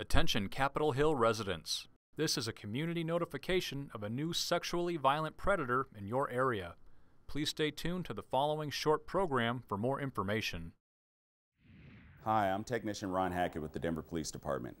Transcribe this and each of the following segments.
Attention Capitol Hill residents. This is a community notification of a new sexually violent predator in your area. Please stay tuned to the following short program for more information. Hi, I'm Technician Ron Hackett with the Denver Police Department.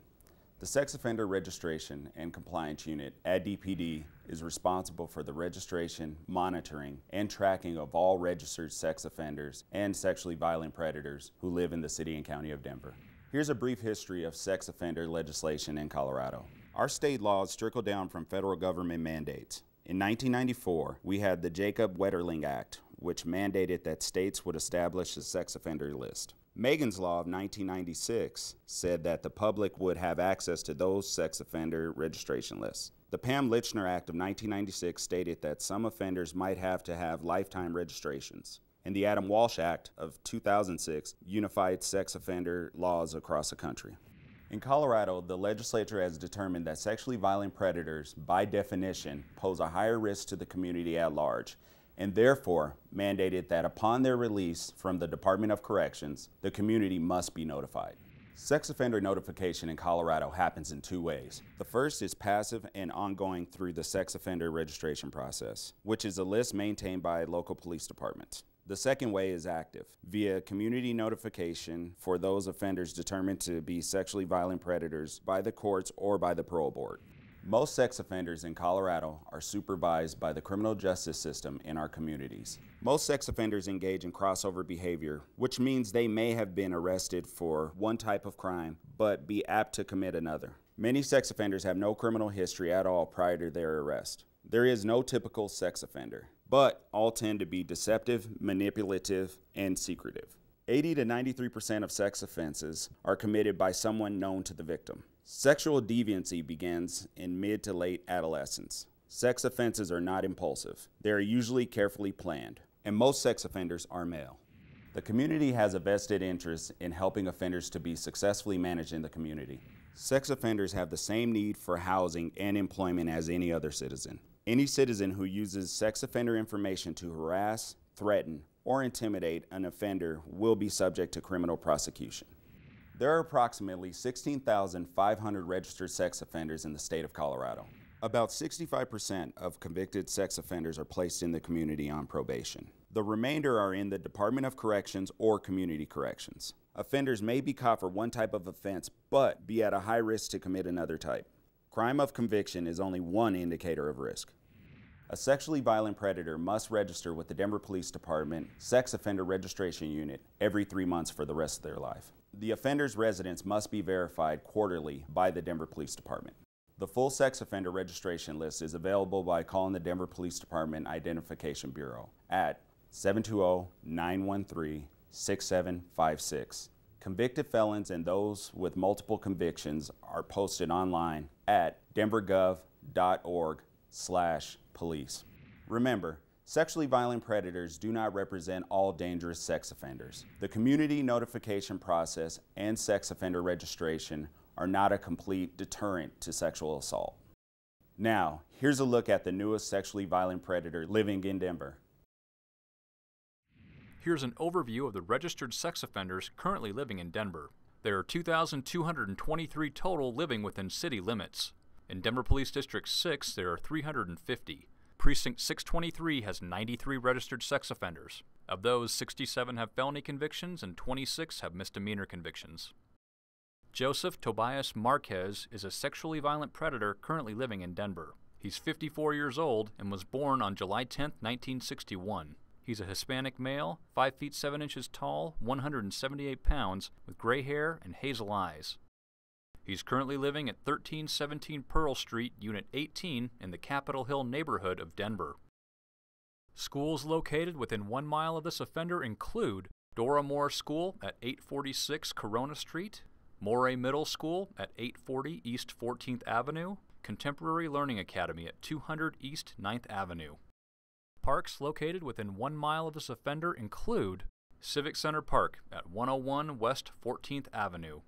The Sex Offender Registration and Compliance Unit at DPD is responsible for the registration, monitoring, and tracking of all registered sex offenders and sexually violent predators who live in the city and county of Denver. Here's a brief history of sex offender legislation in Colorado. Our state laws trickle down from federal government mandates. In 1994, we had the Jacob Wetterling Act, which mandated that states would establish a sex offender list. Megan's Law of 1996 said that the public would have access to those sex offender registration lists. The Pam Lychner Act of 1996 stated that some offenders might have to have lifetime registrations and the Adam Walsh Act of 2006 unified sex offender laws across the country. In Colorado, the legislature has determined that sexually violent predators, by definition, pose a higher risk to the community at large, and therefore mandated that upon their release from the Department of Corrections, the community must be notified. Sex offender notification in Colorado happens in two ways. The first is passive and ongoing through the sex offender registration process, which is a list maintained by local police departments. The second way is active, via community notification for those offenders determined to be sexually violent predators by the courts or by the parole board. Most sex offenders in Colorado are supervised by the criminal justice system in our communities. Most sex offenders engage in crossover behavior, which means they may have been arrested for one type of crime but be apt to commit another. Many sex offenders have no criminal history at all prior to their arrest. There is no typical sex offender but all tend to be deceptive, manipulative, and secretive. 80 to 93% of sex offenses are committed by someone known to the victim. Sexual deviancy begins in mid to late adolescence. Sex offenses are not impulsive, they are usually carefully planned, and most sex offenders are male. The community has a vested interest in helping offenders to be successfully managed in the community. Sex offenders have the same need for housing and employment as any other citizen. Any citizen who uses sex offender information to harass, threaten, or intimidate an offender will be subject to criminal prosecution. There are approximately 16,500 registered sex offenders in the state of Colorado. About 65% of convicted sex offenders are placed in the community on probation. The remainder are in the Department of Corrections or Community Corrections. Offenders may be caught for one type of offense, but be at a high risk to commit another type. Crime of conviction is only one indicator of risk. A sexually violent predator must register with the Denver Police Department Sex Offender Registration Unit every three months for the rest of their life. The offender's residence must be verified quarterly by the Denver Police Department. The full sex offender registration list is available by calling the Denver Police Department Identification Bureau at 720 913 6756 Convicted felons and those with multiple convictions are posted online at denvergov.org slash police. Remember, sexually violent predators do not represent all dangerous sex offenders. The community notification process and sex offender registration are not a complete deterrent to sexual assault. Now, here's a look at the newest sexually violent predator living in Denver. Here's an overview of the registered sex offenders currently living in Denver. There are 2,223 total living within city limits. In Denver Police District 6, there are 350. Precinct 623 has 93 registered sex offenders. Of those, 67 have felony convictions and 26 have misdemeanor convictions. Joseph Tobias Marquez is a sexually violent predator currently living in Denver. He's 54 years old and was born on July 10, 1961. He's a Hispanic male, 5 feet 7 inches tall, 178 pounds, with gray hair and hazel eyes. He's currently living at 1317 Pearl Street, Unit 18, in the Capitol Hill neighborhood of Denver. Schools located within one mile of this offender include Dora Moore School at 846 Corona Street, Morey Middle School at 840 East 14th Avenue, Contemporary Learning Academy at 200 East 9th Avenue. Parks located within one mile of this offender include Civic Center Park at 101 West 14th Avenue.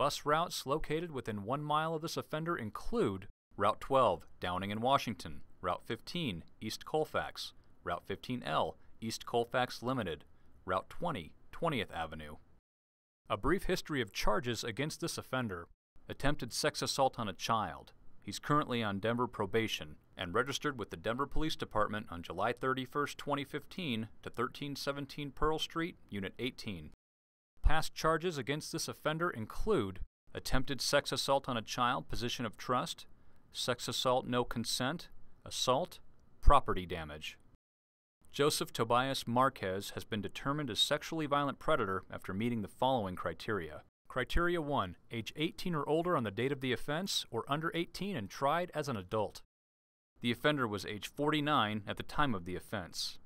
Bus routes located within one mile of this offender include Route 12, Downing and Washington, Route 15, East Colfax, Route 15L, East Colfax Limited, Route 20, 20th Avenue. A brief history of charges against this offender. attempted sex assault on a child. He's currently on Denver probation and registered with the Denver Police Department on July 31, 2015 to 1317 Pearl Street, Unit 18. Past charges against this offender include attempted sex assault on a child, position of trust, sex assault, no consent, assault, property damage. Joseph Tobias Marquez has been determined a sexually violent predator after meeting the following criteria. Criteria 1 Age 18 or older on the date of the offense, or under 18 and tried as an adult. The offender was age 49 at the time of the offense.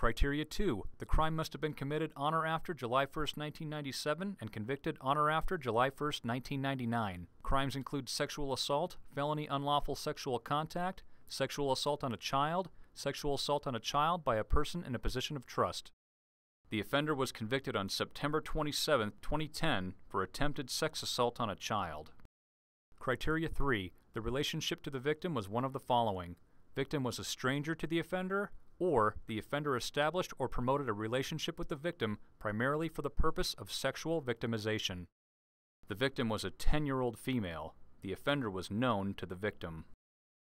Criteria 2 The crime must have been committed on or after July 1, 1997, and convicted on or after July 1, 1999. Crimes include sexual assault, felony unlawful sexual contact, sexual assault on a child, sexual assault on a child by a person in a position of trust. The offender was convicted on September 27, 2010, for attempted sex assault on a child. Criteria 3 The relationship to the victim was one of the following Victim was a stranger to the offender, or the offender established or promoted a relationship with the victim primarily for the purpose of sexual victimization. The victim was a 10 year old female. The offender was known to the victim.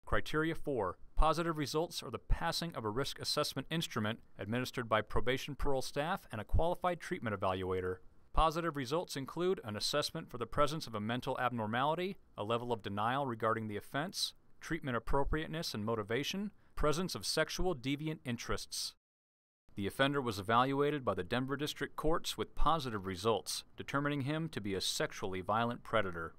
Criteria 4 Positive results are the passing of a risk assessment instrument administered by probation parole staff and a qualified treatment evaluator. Positive results include an assessment for the presence of a mental abnormality, a level of denial regarding the offense, treatment appropriateness and motivation, presence of sexual deviant interests. The offender was evaluated by the Denver District Courts with positive results, determining him to be a sexually violent predator.